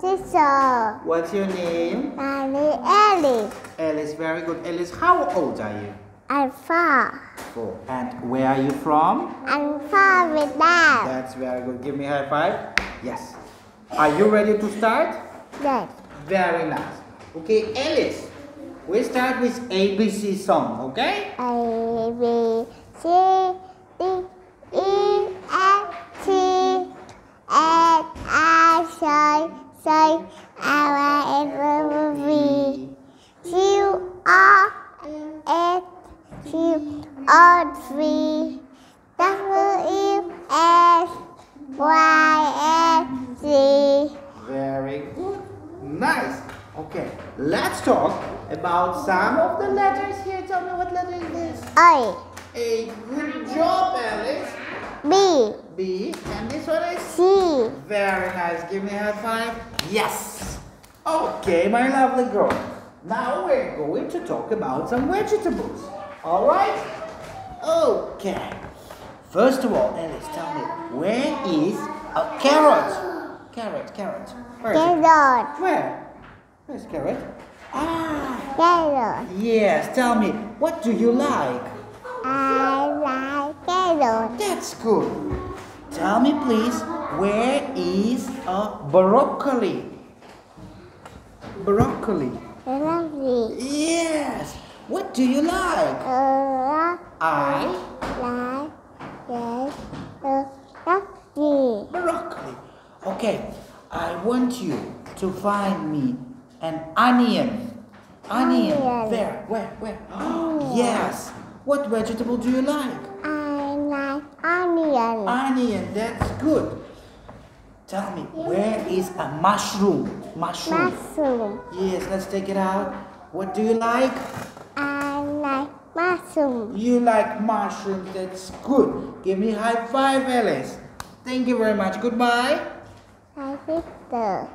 teacher. What's your name? My name Alice. Alice, very good. Alice, how old are you? I'm far. Four. And where are you from? I'm with that. That's very good. Give me a high five. Yes. Are you ready to start? Yes. Very nice. Okay, Alice, we start with ABC song, okay? A B C D E F G H I J K L M N V Q R S Q R V W S Y S Z Very good. Nice. Okay, let's talk about some of the letters here. Tell me what letter is this? A A. Good job, Alice. B. And this one is C Very nice. Give me a high five. Yes. Okay, my lovely girl. Now we're going to talk about some vegetables. All right? Okay. First of all, Alice, tell me, where is a carrot? Carrot, carrot. Where is it? Carrot Where? Where's carrot? Ah, Carrot yes. Tell me, what do you like? I like carrot That's good. Tell me, please, where is a broccoli? Broccoli. Lovely Yes. What do you like? Uh, I like yes uh, lovely broccoli. Okay. I want you to find me an onion. Onion. Onion. There. Where? Where? Oh, yes. What vegetable do you like Onion. That's good. Tell me, where is a mushroom? Mushroom. mushroom Yes, let's take it out. What do you like? I like mushroom You like mushrooms. That's good. Give me high five, Alice. Thank you very much. Goodbye. my sister